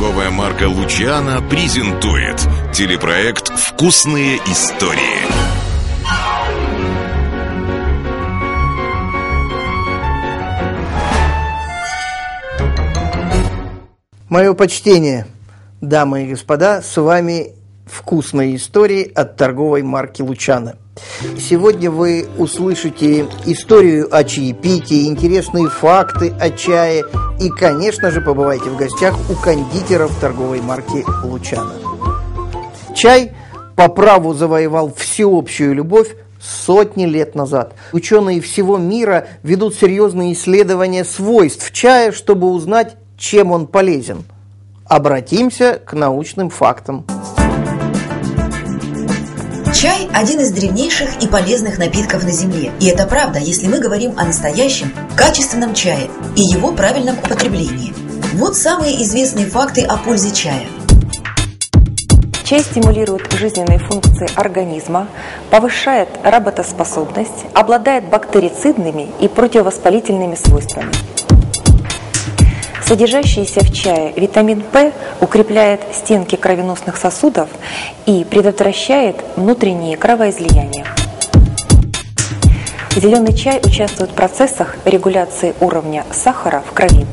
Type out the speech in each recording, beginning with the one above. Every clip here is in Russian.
Торговая марка «Лучана» презентует телепроект «Вкусные истории». Мое почтение, дамы и господа, с вами вкусные истории от торговой марки «Лучана». Сегодня вы услышите историю о чаепитии, интересные факты о чае и, конечно же, побывайте в гостях у кондитеров торговой марки «Лучана». Чай по праву завоевал всеобщую любовь сотни лет назад. Ученые всего мира ведут серьезные исследования свойств чая, чтобы узнать, чем он полезен. Обратимся к научным фактам. Чай – один из древнейших и полезных напитков на Земле. И это правда, если мы говорим о настоящем, качественном чае и его правильном употреблении. Вот самые известные факты о пользе чая. Чай стимулирует жизненные функции организма, повышает работоспособность, обладает бактерицидными и противовоспалительными свойствами. Содержащийся в чае витамин П укрепляет стенки кровеносных сосудов и предотвращает внутренние кровоизлияния. Зеленый чай участвует в процессах регуляции уровня сахара в крови.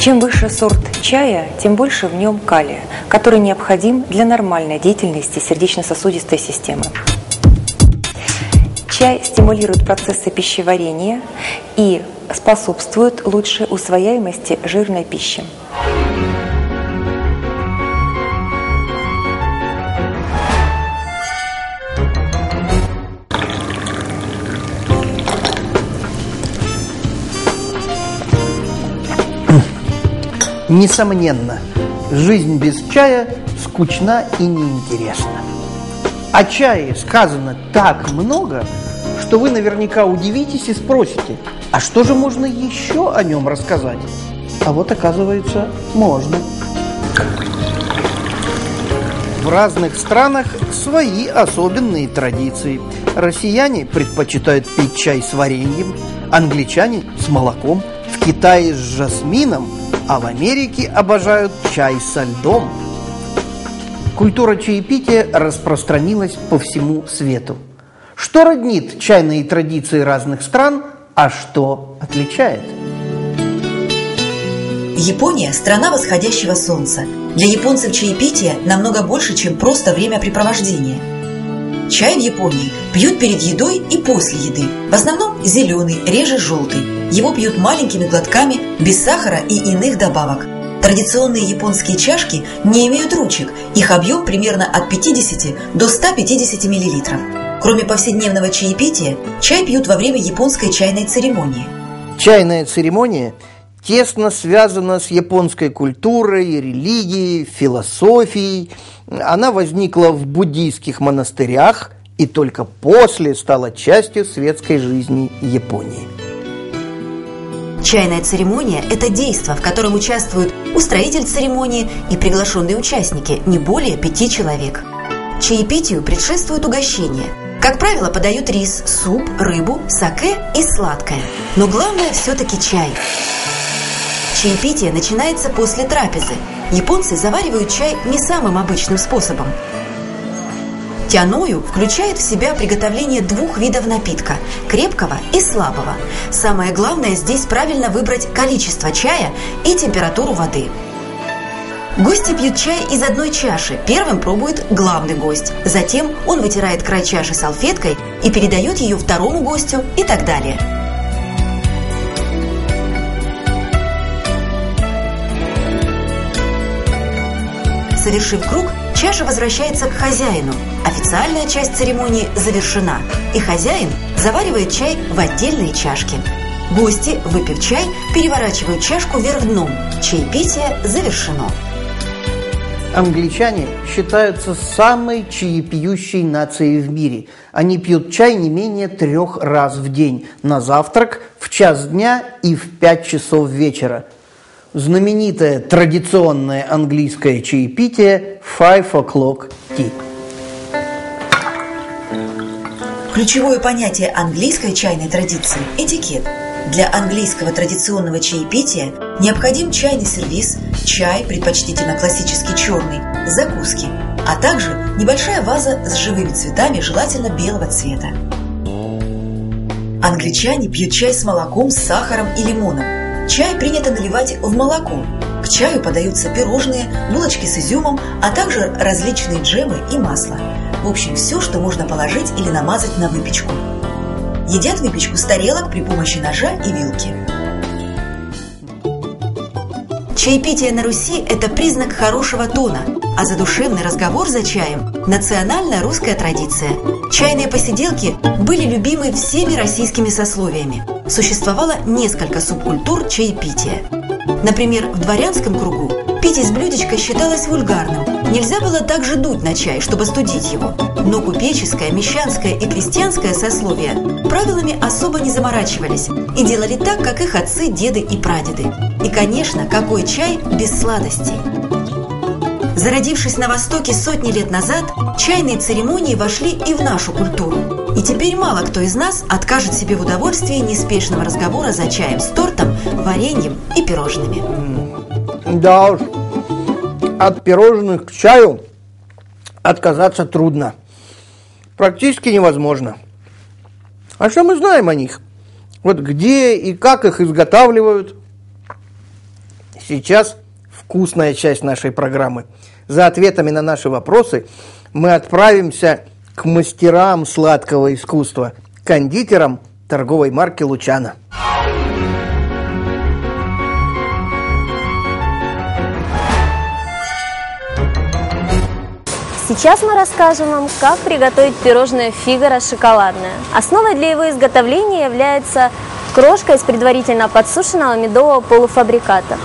Чем выше сорт чая, тем больше в нем калия, который необходим для нормальной деятельности сердечно-сосудистой системы. Чай стимулирует процессы пищеварения и способствует лучшей усвояемости жирной пищи. Несомненно, жизнь без чая скучна и неинтересна. О чае сказано так много, что вы наверняка удивитесь и спросите, а что же можно еще о нем рассказать? А вот оказывается, можно. В разных странах свои особенные традиции. Россияне предпочитают пить чай с вареньем, англичане с молоком, в Китае с жасмином, а в Америке обожают чай со льдом. Культура чаепития распространилась по всему свету. Что роднит чайные традиции разных стран, а что отличает? Япония – страна восходящего солнца. Для японцев чаепитие намного больше, чем просто времяпрепровождение. Чай в Японии пьют перед едой и после еды. В основном зеленый, реже желтый. Его пьют маленькими глотками, без сахара и иных добавок. Традиционные японские чашки не имеют ручек, их объем примерно от 50 до 150 миллилитров. Кроме повседневного чаепития, чай пьют во время японской чайной церемонии. Чайная церемония тесно связана с японской культурой, религией, философией. Она возникла в буддийских монастырях и только после стала частью светской жизни Японии. Чайная церемония – это действо, в котором участвуют устроитель церемонии и приглашенные участники, не более пяти человек. Чаепитию предшествует угощение – как правило, подают рис, суп, рыбу, саке и сладкое. Но главное все-таки чай. Чаепитие начинается после трапезы. Японцы заваривают чай не самым обычным способом. Тяною включает в себя приготовление двух видов напитка – крепкого и слабого. Самое главное здесь правильно выбрать количество чая и температуру воды – Гости пьют чай из одной чаши. Первым пробует главный гость. Затем он вытирает край чаши салфеткой и передает ее второму гостю и так далее. Совершив круг, чаша возвращается к хозяину. Официальная часть церемонии завершена, и хозяин заваривает чай в отдельные чашки. Гости, выпив чай, переворачивают чашку вверх дном. Чаепитие завершено. Англичане считаются самой чаепьющей нацией в мире. Они пьют чай не менее трех раз в день. На завтрак, в час дня и в пять часов вечера. Знаменитое традиционное английское чаепитие «Five o'clock tea». Ключевое понятие английской чайной традиции – этикет. Для английского традиционного чаепития необходим чайный сервиз, чай, предпочтительно классический черный, закуски, а также небольшая ваза с живыми цветами, желательно белого цвета. Англичане пьют чай с молоком, с сахаром и лимоном. Чай принято наливать в молоко. К чаю подаются пирожные, булочки с изюмом, а также различные джемы и масло. В общем, все, что можно положить или намазать на выпечку. Едят выпечку с тарелок при помощи ножа и вилки. Чаепитие на Руси – это признак хорошего тона, а задушевный разговор за чаем – национальная русская традиция. Чайные посиделки были любимы всеми российскими сословиями. Существовало несколько субкультур чаепития. Например, в дворянском кругу пить из блюдечка считалось вульгарным. Нельзя было также дуть на чай, чтобы студить его. Но купеческое, мещанское и крестьянское сословие правилами особо не заморачивались и делали так, как их отцы, деды и прадеды. И, конечно, какой чай без сладостей? Зародившись на Востоке сотни лет назад, чайные церемонии вошли и в нашу культуру. И теперь мало кто из нас откажет себе в удовольствии неспешного разговора за чаем с тортом, вареньем и пирожными. Да уж, от пирожных к чаю отказаться трудно. Практически невозможно. А что мы знаем о них? Вот где и как их изготавливают? Сейчас вкусная часть нашей программы. За ответами на наши вопросы мы отправимся к мастерам сладкого искусства, кондитерам торговой марки «Лучана». Сейчас мы расскажем вам, как приготовить пирожное фигаро шоколадное. Основой для его изготовления является крошка из предварительно подсушенного медового полуфабриката.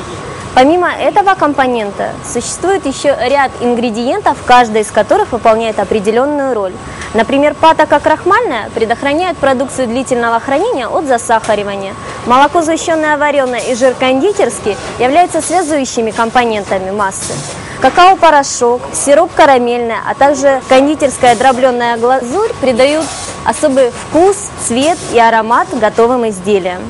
Помимо этого компонента существует еще ряд ингредиентов, каждый из которых выполняет определенную роль. Например, патока крахмальная предохраняет продукцию длительного хранения от засахаривания. Молоко сгущенное вареное и жир кондитерский являются связующими компонентами массы какао-порошок, сироп карамельный, а также кондитерская дробленая глазурь придают особый вкус, цвет и аромат готовым изделиям.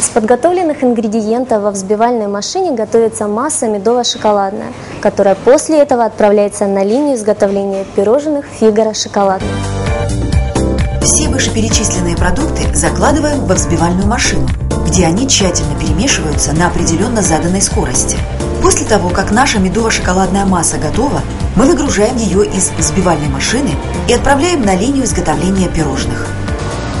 Из подготовленных ингредиентов во взбивальной машине готовится масса медово-шоколадная, которая после этого отправляется на линию изготовления пирожных фигаро шоколадных. Все вышеперечисленные продукты закладываем во взбивальную машину, где они тщательно перемешиваются на определенно заданной скорости. После того, как наша медово-шоколадная масса готова, мы выгружаем ее из взбивальной машины и отправляем на линию изготовления пирожных.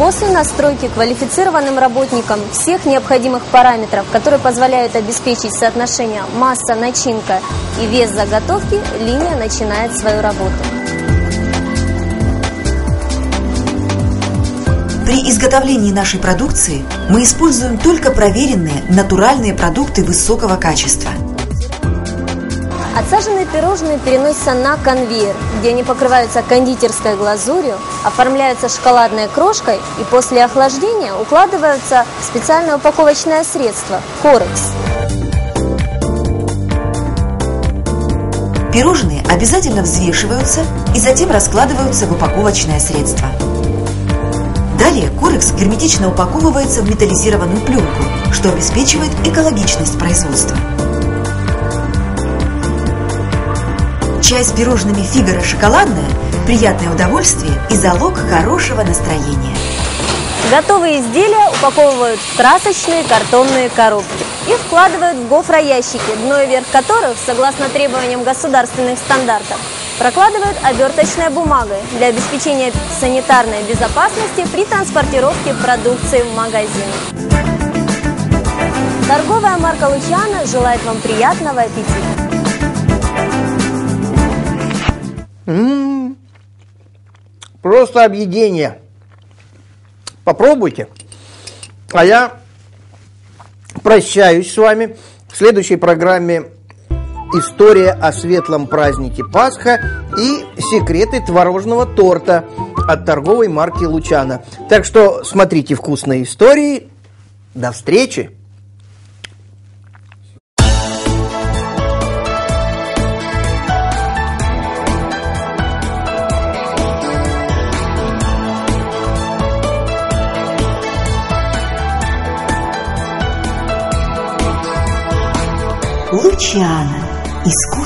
После настройки квалифицированным работникам всех необходимых параметров, которые позволяют обеспечить соотношение масса-начинка и вес заготовки, линия начинает свою работу. При изготовлении нашей продукции мы используем только проверенные натуральные продукты высокого качества. Отсаженные пирожные переносятся на конвейер, где они покрываются кондитерской глазурью, оформляются шоколадной крошкой и после охлаждения укладываются в специальное упаковочное средство – корекс. Пирожные обязательно взвешиваются и затем раскладываются в упаковочное средство. Далее корекс герметично упаковывается в металлизированную пленку, что обеспечивает экологичность производства. Чай с пирожными фигаро шоколадное – приятное удовольствие и залог хорошего настроения. Готовые изделия упаковывают в красочные картонные коробки и вкладывают в гофроящики, дно и верх которых, согласно требованиям государственных стандартов, прокладывают оберточной бумагой для обеспечения санитарной безопасности при транспортировке продукции в магазин. Торговая марка Лучана желает вам приятного аппетита. Просто объедение. Попробуйте. А я прощаюсь с вами. В следующей программе история о светлом празднике Пасха и секреты творожного торта от торговой марки Лучана. Так что смотрите вкусные истории. До встречи! Cristiana. Escuta.